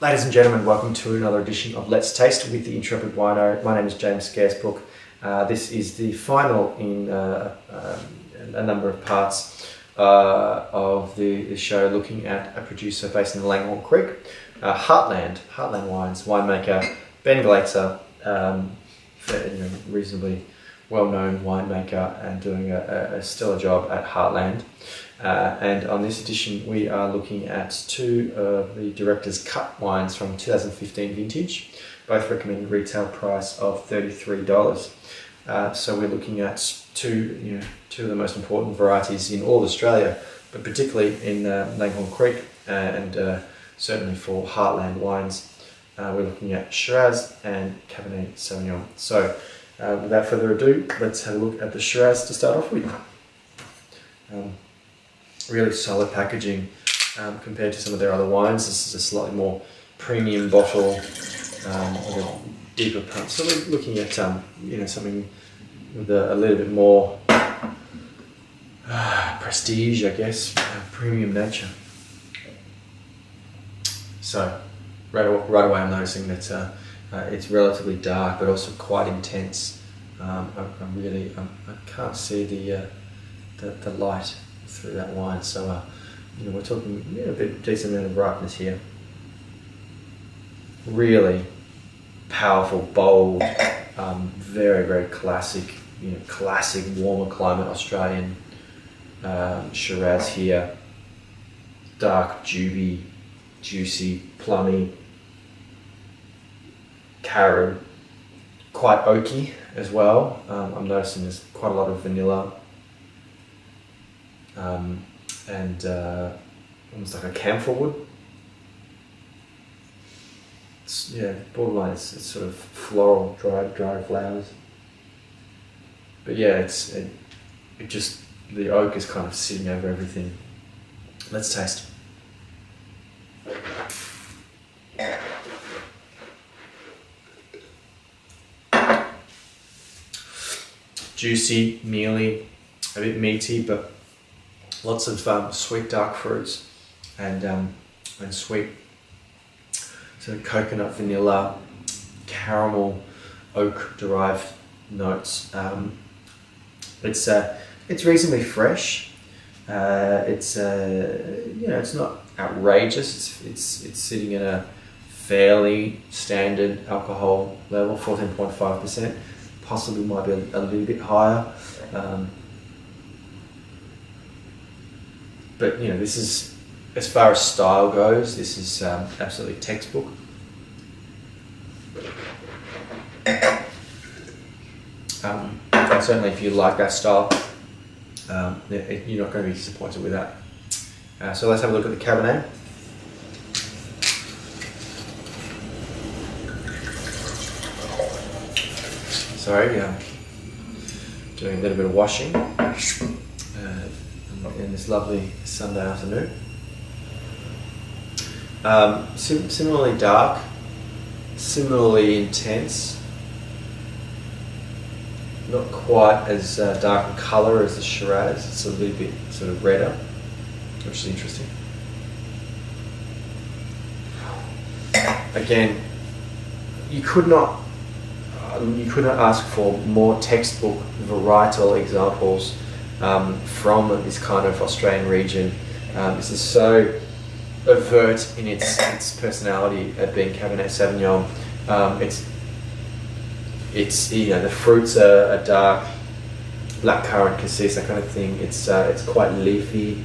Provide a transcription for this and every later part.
Ladies and gentlemen, welcome to another edition of Let's Taste with the Intrepid Wino. My name is James Scarcebrook. Uh, this is the final in uh, um, a number of parts uh, of the, the, show looking at a producer based in the Langhorne Creek, uh, Heartland, Heartland Wines, winemaker Ben Glaetzer, um, you know, reasonably well-known winemaker and doing a, a stellar job at Heartland. Uh, and on this edition, we are looking at two of the director's cut wines from 2015 vintage, both recommended retail price of $33. Uh, so we're looking at two, you know, two of the most important varieties in all of Australia, but particularly in uh, Langhorne Creek uh, and uh, certainly for Heartland wines. Uh, we're looking at Shiraz and Cabernet Sauvignon. So without further ado, let's have a look at the Shiraz to start off with. Um, really solid packaging um, compared to some of their other wines. This is a slightly more premium bottle um, with a deeper punch. So we're looking at um, you know something with a, a little bit more uh, prestige, I guess, uh, premium nature. So right, right away I'm noticing that uh, uh, it's relatively dark but also quite intense. Um, I, really I, I can't see the, uh, the, the light through that wine. So, uh, you know, we're talking know, a bit decent amount of ripeness here. Really powerful, bold, um, very very classic, you know, classic warmer climate Australian um, Shiraz here. Dark, dewy, juicy, plummy, caram, quite oaky as well. Um, I'm noticing there's quite a lot of vanilla um, and uh, almost like a camphor wood. It's, yeah, borderline. It's, it's sort of floral, dried, dried flowers. But yeah, it's it, it just the oak is kind of sitting over everything. Let's taste. Juicy, mealy, a bit meaty, but lots of um, sweet dark fruits and um, and sweet sort of coconut vanilla caramel oak derived notes. Um, it's uh, it's reasonably fresh. Uh, it's uh, you know it's not outrageous. It's it's it's sitting at a fairly standard alcohol level 14.5% possibly might be a, a little bit higher. Um, but you know, this is as far as style goes. This is um, absolutely textbook. Um, and certainly, if you like that style, um, you're not going to be disappointed with that. Uh, so let's have a look at the Cabernet. Sorry, uh, doing a little bit of washing in this lovely Sunday afternoon. Um, sim similarly dark, similarly intense, not quite as uh, dark in colour as the Shiraz, it's a little bit sort of redder, which is interesting. Again, you could not um, you could not ask for more textbook varietal examples um, from this kind of Australian region. Um, this is so overt in its, its personality at being Cabernet Sauvignon. Um, it's, it's, you know, the fruits are, are dark, black currant, cassis, that kind of thing. It's, uh, it's quite leafy.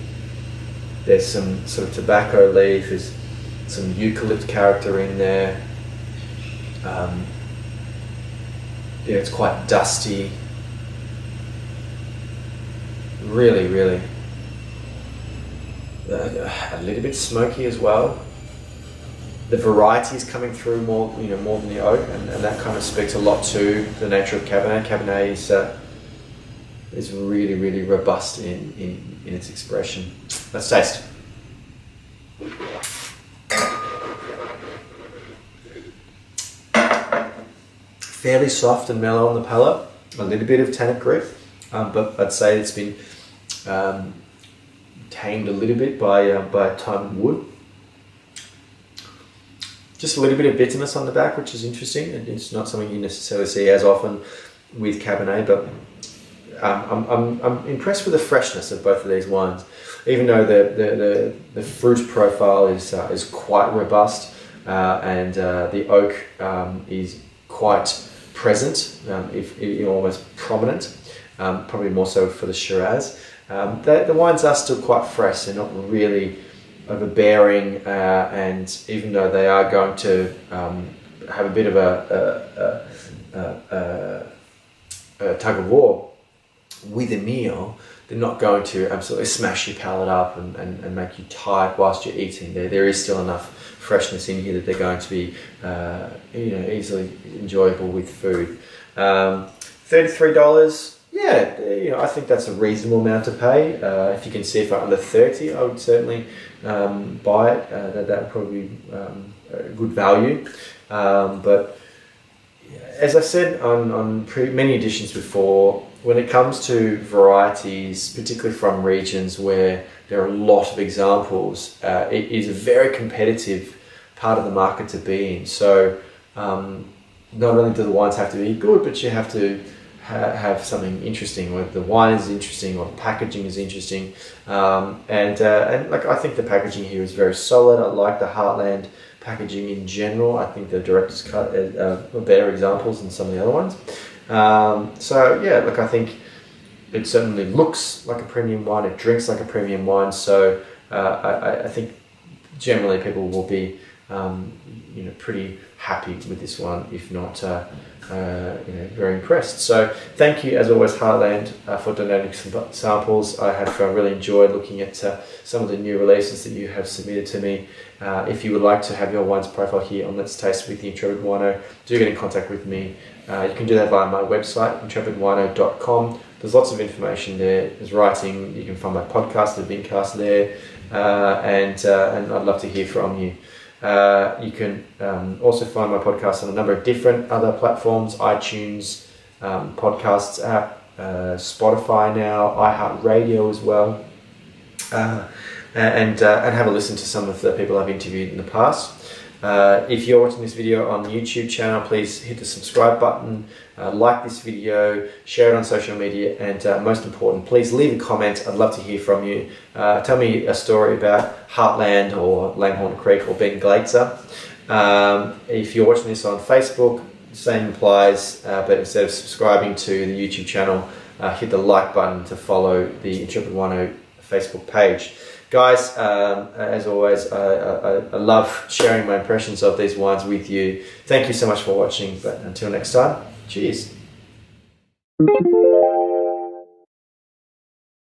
There's some sort of tobacco leaf, there's some eucalypt character in there. Um, yeah, it's quite dusty really, really uh, a little bit smoky as well. The variety is coming through more, you know, more than the oak, and, and that kind of speaks a lot to the nature of Cabernet. Cabernet is uh, is really, really robust in, in, in its expression. Let's taste. Fairly soft and mellow on the palate, a little bit of tannic grip, um, but I'd say it's been um, tamed a little bit by uh, by time wood. just a little bit of bitterness on the back, which is interesting. And it's not something you necessarily see as often with Cabernet, but um, I'm, I'm, I'm impressed with the freshness of both of these wines. Even though the, the, the, the fruit profile is, uh, is quite robust uh, and uh, the oak um, is quite present, um, if, if, almost prominent, um, probably more so for the Shiraz. Um, the, the wines are still quite fresh, they're not really overbearing, uh, and even though they are going to um, have a bit of a, a, a, a, tug of war with a meal, they're not going to absolutely smash your palate up and, and, and make you tired whilst you're eating. There, there is still enough freshness in here that they're going to be uh, you know easily enjoyable with food. Um, Thirty-three dollars yeah, you know, I think that's a reasonable amount to pay. Uh, if you can see for under 30, I would certainly um, buy it. Uh, that, that would probably be um, good value. Um, but as I said on, on pre- many editions before, when it comes to varieties, particularly from regions where there are a lot of examples, uh, it is a very competitive part of the market to be in. So um, not only do the wines have to be good, but you have to ha- have something interesting, whether the wine is interesting or the packaging is interesting. Um, and uh, and like I think the packaging here is very solid. I like the Heartland packaging in general. I think the director's cut uh, are better examples than some of the other ones. Um, so yeah, look, I think it certainly looks like a premium wine. It drinks like a premium wine. So uh, I, I think generally people will be um, you know pretty happy with this one, if not uh, uh, you know, very impressed. So thank you, as always, Heartland, uh, for donating some samples. I have really enjoyed looking at uh, some of the new releases that you have submitted to me. Uh, if you would like to have your wines profile here on Let's Taste with the Intrepid Wino, do get in contact with me. Uh, you can do that via my website, intrepidwino.com. There's lots of information there. There's writing. You can find my podcast, the Vincast there, and and I'd love to hear from you. Uh, you can um, also find my podcast on a number of different other platforms iTunes, um, podcasts app, uh, Spotify now, iHeartRadio as well. Uh, and, uh, and have a listen to some of the people I've interviewed in the past. Uh, if you're watching this video on the YouTube channel, please hit the subscribe button, uh, like this video, share it on social media, and uh, most important, please leave a comment. I'd love to hear from you. Uh, tell me a story about Heartland or Langhorne Creek or Ben Glaetzer. Um, if you're watching this on Facebook, same applies, uh, but instead of subscribing to the YouTube channel, uh, hit the like button to follow the Intrepid Wino Facebook page. Guys, um, as always, I, I, I love sharing my impressions of these wines with you. Thank you so much for watching, but until next time, cheers.